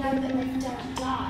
know that they've done died.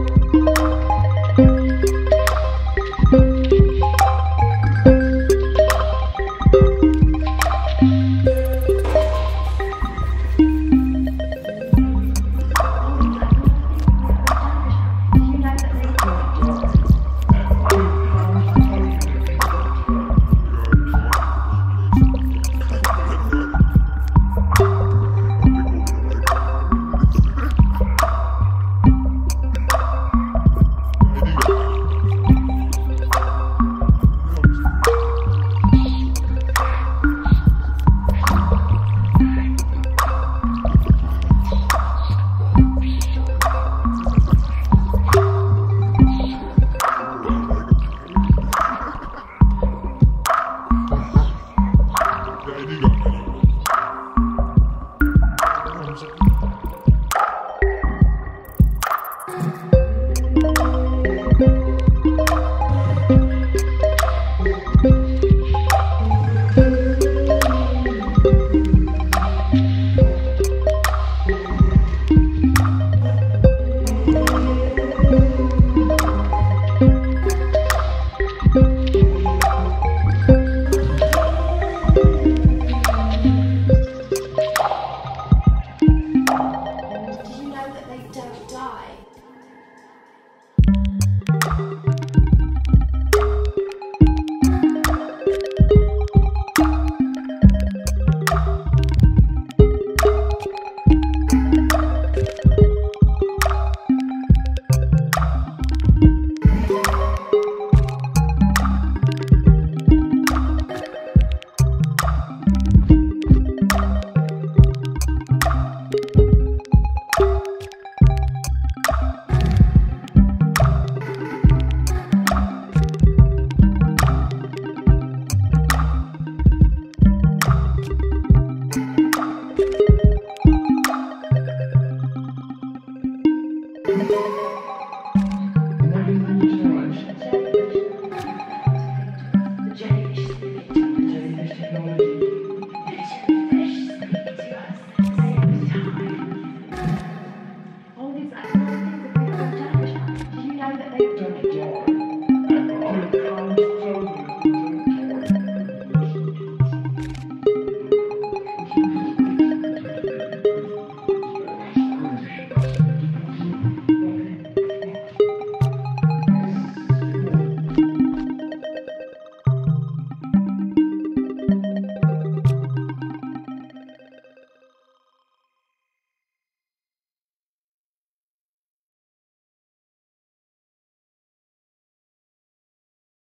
Música